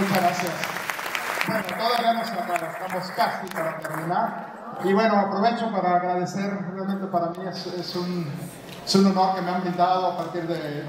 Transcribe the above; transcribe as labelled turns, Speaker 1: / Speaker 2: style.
Speaker 1: Muchas gracias. Bueno, todavía nos estamos casi para terminar. Y bueno, aprovecho para agradecer, realmente para mí es, es un, es un honor que me han brindado a partir de,